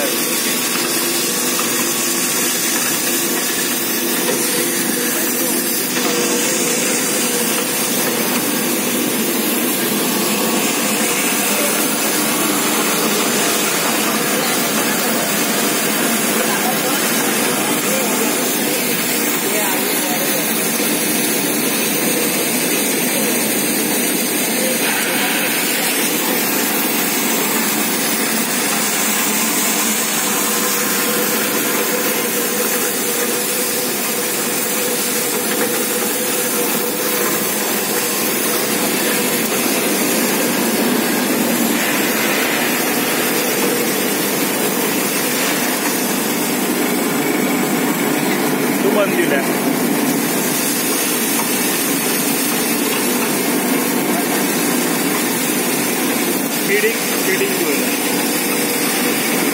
that. मंजिल है feeding feeding जो है